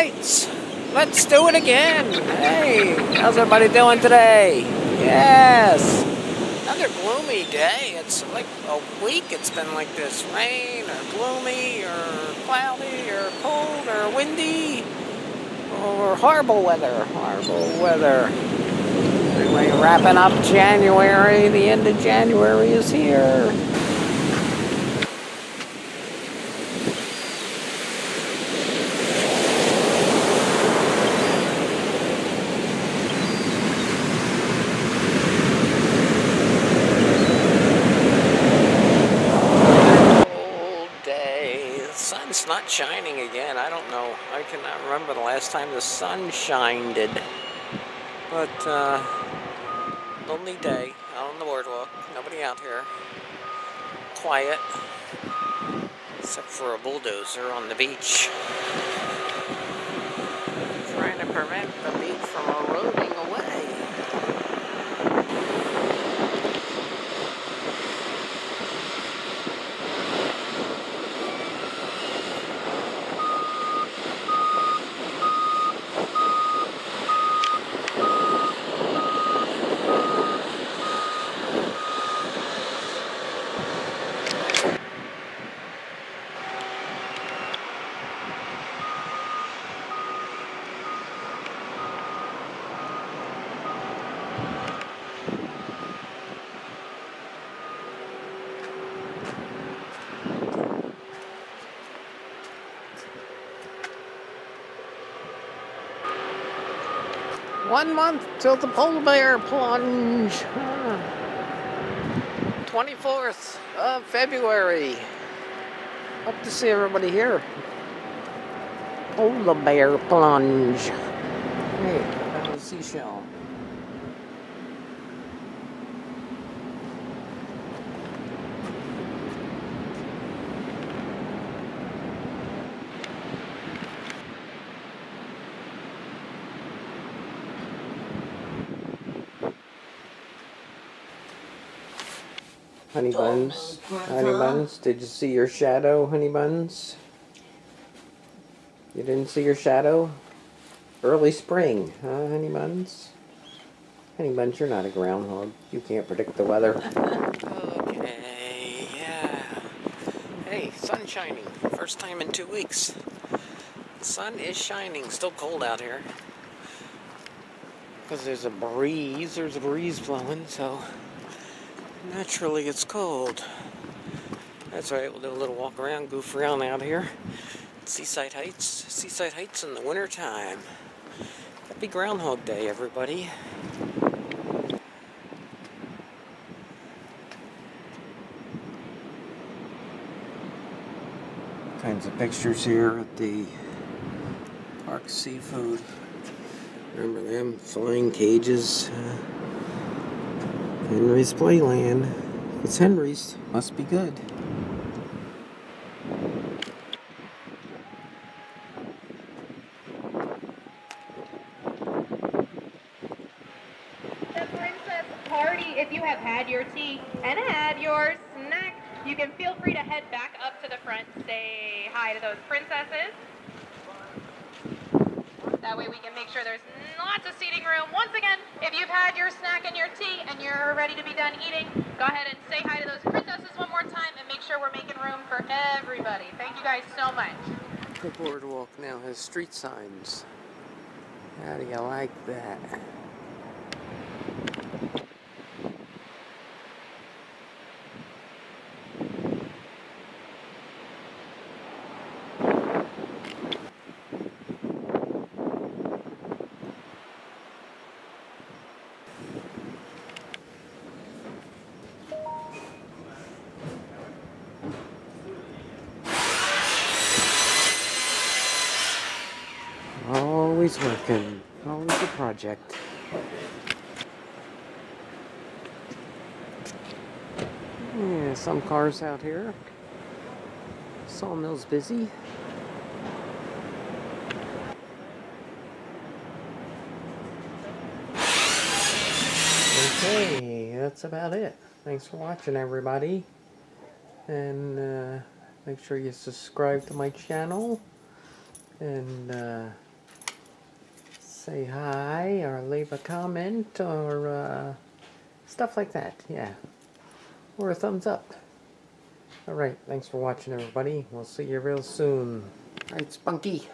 Heights. Let's do it again. Hey, how's everybody doing today? Yes. Another gloomy day. It's like a week it's been like this. Rain or gloomy or cloudy or cold or windy or horrible weather. Horrible weather. Anyway, wrapping up January. The end of January is here. Cold day. The sun's not shining again. I don't know. I cannot remember the last time the sun shined. But, uh, lonely day out on the boardwalk. Nobody out here. Quiet. Except for a bulldozer on the beach. Trying to prevent the beach from eroding away. One month till the polar bear plunge. 24th of February. Hope to see everybody here. Polar bear plunge. Hey, that was a seashell. Honey buns. Honey buns. Did you see your shadow, honey buns? You didn't see your shadow? Early spring, huh, honey buns? Honey buns, you're not a groundhog. You can't predict the weather. Okay, yeah. Hey, sun shining. First time in two weeks. Sun is shining. Still cold out here. Because there's a breeze. There's a breeze blowing, so naturally it's cold. That's right, we'll do a little walk around, goof around out here. Seaside Heights, Seaside Heights in the winter time. Happy Groundhog Day, everybody. Kinds of pictures here at the Park Seafood. Remember them flying cages? Uh, Henry's Playland. It's Henry's, must be good. The Princess Party. If you have had your tea and had your snack, you can feel free to head back up to the front. Say hi to those princesses. Way we can make sure there's lots of seating room. Once again, if you've had your snack and your tea and you're ready to be done eating, go ahead and say hi to those princesses one more time and make sure we're making room for everybody. Thank you guys so much. The boardwalk now has street signs. How do you like that? Always working. Always a project. Yeah, some cars out here. Sawmill's busy. Okay, that's about it. Thanks for watching, everybody. And uh, make sure you subscribe to my channel. And uh, say hi or leave a comment or uh, stuff like that. Yeah. Or a thumbs up. Alright, thanks for watching, everybody. We'll see you real soon. Alright, Spunky.